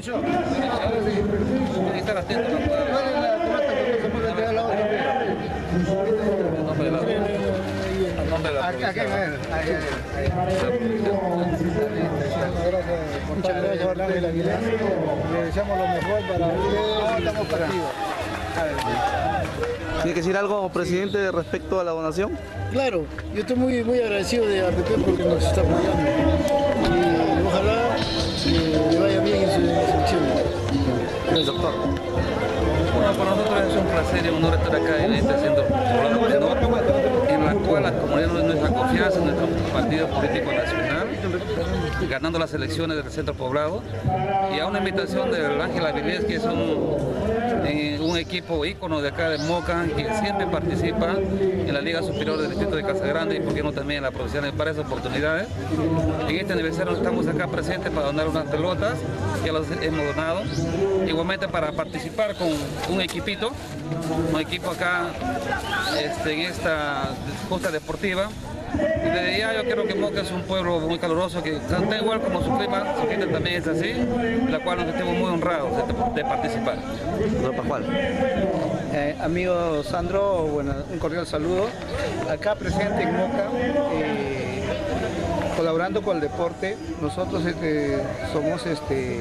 Muchas gracias, Ángel Aguilera. Le deseamos lo mejor para ustedes. Estamos partidos. ¿Tiene que decir algo, presidente, respecto a la donación? Claro, yo estoy muy, muy agradecido de APP porque nos está apoyando. Estar acá en este centro menor, en la cual da nuestra confianza en nuestro partido político nacional, ganando las elecciones del centro poblado, y a una invitación del Ángel Avilés, que es un, un equipo ícono de acá de Moca, que siempre participa en la Liga Superior del Distrito de Casa Grande y por qué no también en la provincial para esas oportunidades. En este aniversario estamos acá presentes para donar unas pelotas, ya las hemos donado, igualmente para participar con un equipito, un equipo acá este, en esta justa deportiva. Desde ya yo creo que Moca es un pueblo muy caluroso, que tanto igual como su clima, su gente también es así, la cual nos estamos muy honrados de, de participar. Pascual. Eh, amigo Sandro, bueno, un cordial saludo. Acá presente en Moca, eh, colaborando con el deporte, nosotros este, somos este,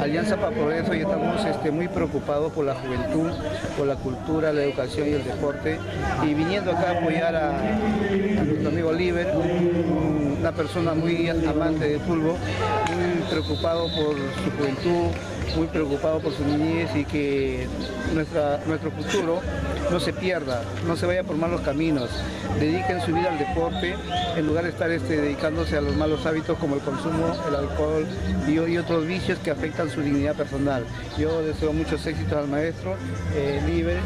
Alianza para y estamos este, muy preocupados por la juventud, por la cultura, la educación y el deporte. Y viniendo acá a apoyar a, a nuestro amigo un- una persona muy amante del fútbol, muy preocupado por su juventud, muy preocupado por su niñez y que nuestra, nuestro futuro no se pierda, no se vaya por malos caminos. Dediquen su vida al deporte en lugar de estar este, dedicándose a los malos hábitos como el consumo, el alcohol y, otros vicios que afectan su dignidad personal. Yo deseo muchos éxitos al maestro eh,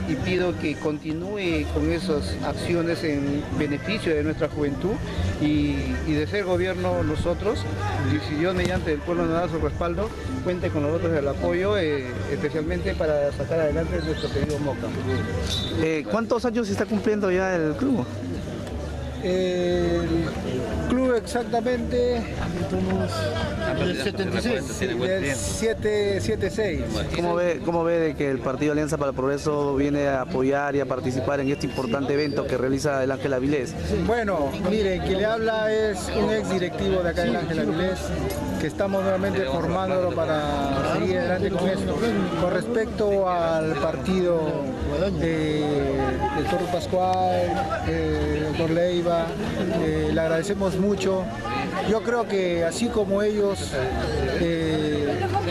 y pido que continúe con esas acciones en beneficio de nuestra juventud y, y de ser gobierno nosotros, y si Dios mediante el pueblo nos da su respaldo, cuente con nosotros el apoyo, eh, especialmente para sacar adelante nuestro querido Moca. Eh, ¿Cuántos años está cumpliendo ya el club? El club exactamente El 76, Tiene buen del tiempo. 7, 76. ¿Cómo ve, ¿Cómo ve de que el Partido Alianza para el Progreso viene a apoyar y a participar en este importante evento que realiza el Ángel Avilés? Bueno, mire, quien le habla es un ex directivo de acá del Ángel Avilés, que estamos nuevamente formándolo para seguir adelante con esto. Con respecto al partido de, del Toro Pascual, eh, doctor Leiva, eh, le agradecemos mucho. Yo creo que así como ellos, eh,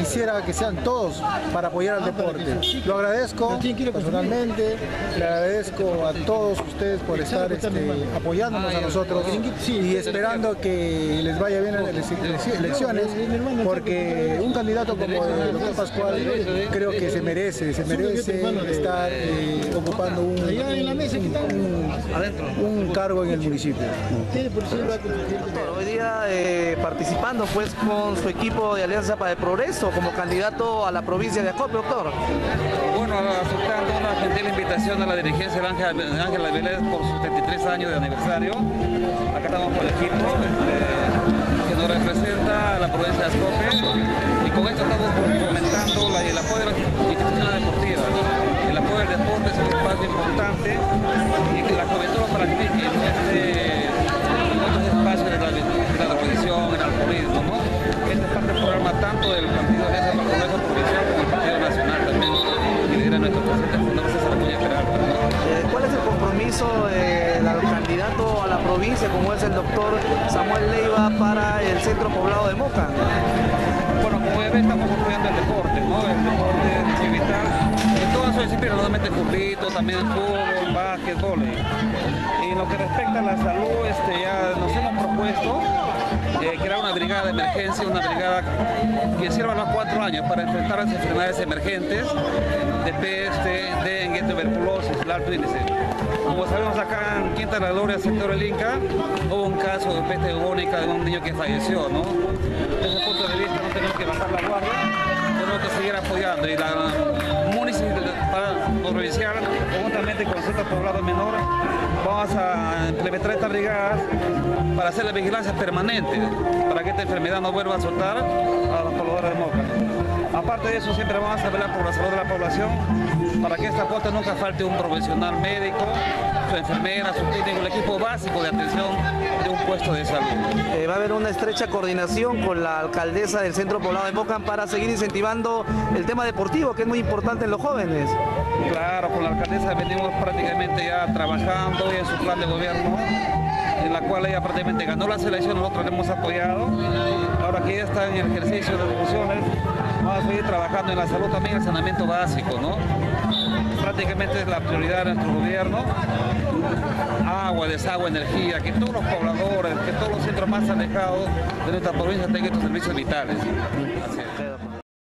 quisiera que sean todos para apoyar al deporte. Lo agradezco personalmente, le agradezco a todos ustedes por estar este, apoyándonos a nosotros y esperando que les vaya bien en las ele- elecciones, porque un candidato como el doctor Pascual creo que se merece, se merece estar eh, ocupando un, un- un cargo en el municipio. Hoy día eh, participando pues con su equipo de Alianza para el Progreso como candidato a la provincia de Acopio, doctor. Bueno, aceptando una gentil invitación a la dirigencia de Ángel, Ángel Avilés por sus 73 años de aniversario. Acá estamos con el equipo este, que nos representa a la provincia de Ascope y con esto estamos fomentando la- el apoyo de las instituciones deportivas. El apoyo del deporte es un espacio importante y que la juventud practique en este, compromiso del candidato a la provincia como es el doctor Samuel Leiva para el centro poblado de Moca? Bueno, como ven, estamos apoyando el deporte, ¿no? El deporte es vital. En todas sus disciplinas, solamente fútbol, también fútbol, básquet, vóley. Y en lo que respecta a la salud, este, ya nos hemos propuesto eh, crear una brigada de emergencia, una brigada que sirva los cuatro años para enfrentar las enfermedades emergentes de peste, dengue, tuberculosis, el alto índice. Como sabemos acá en Quinta de la Gloria, sector del Inca, hubo un caso de peste bubónica de un niño que falleció, ¿no? Desde ese punto de vista no tenemos que bajar la guardia, tenemos que seguir apoyando y la municipalidad provincial, conjuntamente con el centro poblado menor, vamos a implementar estas brigadas para hacer la vigilancia permanente, para que esta enfermedad no vuelva a azotar a los pobladores de Moca. Aparte de eso, siempre vamos a velar por la salud de la población, para que esta puerta nunca falte un profesional médico, su enfermera, su técnico, el equipo básico de atención de un puesto de salud. Eh, va a haber una estrecha coordinación con la alcaldesa del centro poblado de Moca para seguir incentivando el tema deportivo, que es muy importante en los jóvenes. Claro, con la alcaldesa venimos prácticamente ya trabajando en su plan de gobierno en la cual ella prácticamente ganó la selección, nosotros le hemos apoyado. Ahora que ella está en el ejercicio de funciones, vamos a seguir trabajando en la salud también, el saneamiento básico, ¿no? Prácticamente es la prioridad de nuestro gobierno. Agua, desagüe, energía, que todos los pobladores, que todos los centros más alejados de nuestra provincia tengan estos servicios vitales.